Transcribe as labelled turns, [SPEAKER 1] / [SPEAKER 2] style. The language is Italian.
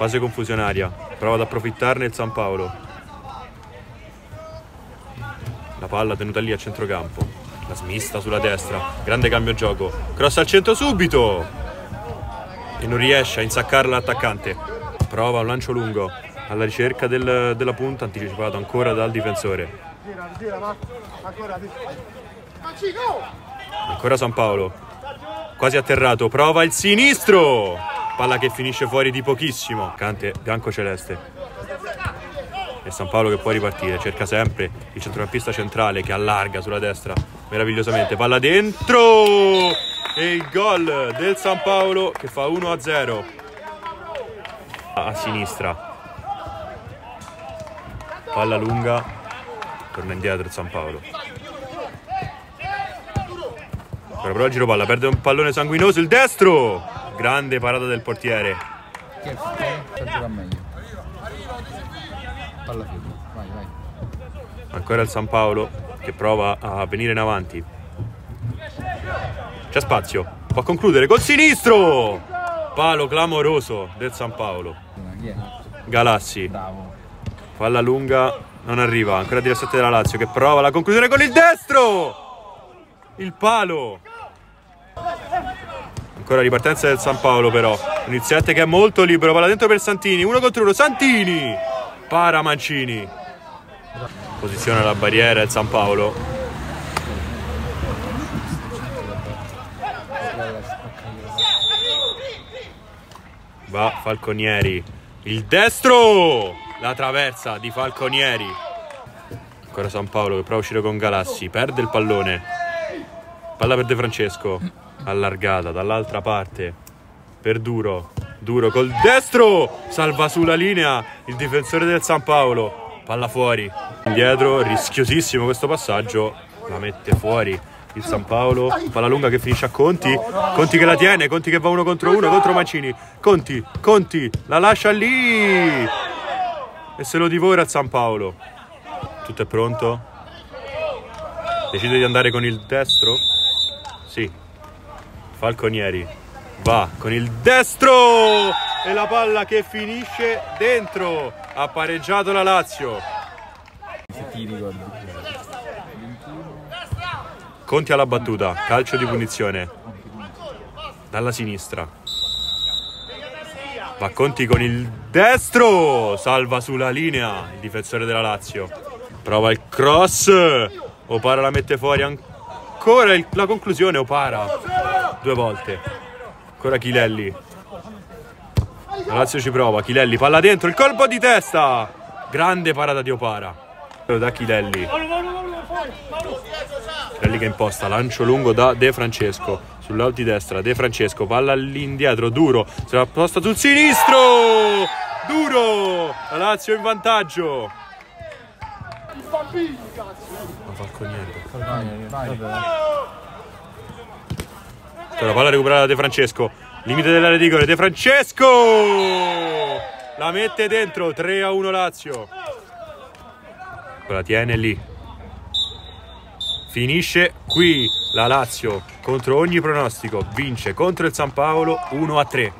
[SPEAKER 1] Fase confusionaria, prova ad approfittarne il San Paolo. La palla tenuta lì a centrocampo. La smista sulla destra, grande cambio gioco. Cross al centro subito! E non riesce a insaccarla l'attaccante. Prova un lancio lungo alla ricerca del- della punta, anticipato ancora dal difensore. Ancora San Paolo. Quasi atterrato, prova il sinistro! Palla che finisce fuori di pochissimo. Cante bianco-celeste. E San Paolo che può ripartire, cerca sempre il centrocampista centrale che allarga sulla destra meravigliosamente. Palla dentro! E il gol del San Paolo che fa 1-0. A sinistra. Palla lunga. Torna indietro il San Paolo. Però il giro palla, perde un pallone sanguinoso, il destro! Grande parata del portiere.
[SPEAKER 2] Sta giocando meglio. Palla chiusa. Vai, vai.
[SPEAKER 1] Ancora il San Paolo che prova a venire in avanti. C'è spazio, può concludere col sinistro! Palo clamoroso del San Paolo. Galassi,
[SPEAKER 2] Bravo.
[SPEAKER 1] palla lunga, non arriva. Ancora 17 della Lazio che prova la conclusione con il destro! Il palo! Ancora ripartenza del San Paolo però. Iniziante che è molto libero, palla dentro per Santini, uno contro uno, Santini! Para Mancini. Posiziona la barriera il San Paolo. Va Falconieri. Il destro! La traversa di Falconieri. Ancora San Paolo che prova a uscire con Galassi. Perde il pallone. Palla per De Francesco. Allargata dall'altra parte. Per Duro. Duro col destro. Salva sulla linea il difensore del San Paolo. Palla fuori. Indietro. Rischiosissimo questo passaggio. La mette fuori il San Paolo. Palla lunga che finisce a Conti. Conti che la tiene. Conti che va uno contro uno contro Mancini. Conti. Conti. La lascia lì. E se lo divora il San Paolo. Tutto è pronto? Decide di andare con il destro? Sì. Falconieri va con il destro e la palla che finisce dentro. Ha pareggiato la Lazio. Conti alla battuta, calcio di punizione. Dalla sinistra. Va Conti con il destro, salva sulla linea il difensore della Lazio. Prova il cross, Opara la mette fuori ancora la conclusione, Opara. Due volte. Ancora Chilelli. La Lazio ci prova, Chilelli, palla dentro, il colpo di testa. Grande parata di Opara. Da Chilelli. Chilelli che imposta, lancio lungo da De Francesco. Sull'out di destra, De Francesco, palla all'indietro, duro. Se la posta sul sinistro. Duro. La Lazio in vantaggio. Ma Falconieri.
[SPEAKER 2] Vai, vai.
[SPEAKER 1] La palla recuperata De Francesco. Limite dell'area di rigore. De Francesco! La mette dentro. 3 a 1 Lazio. La tiene lì. Finisce qui la Lazio contro ogni pronostico. Vince contro il San Paolo 1 a 3.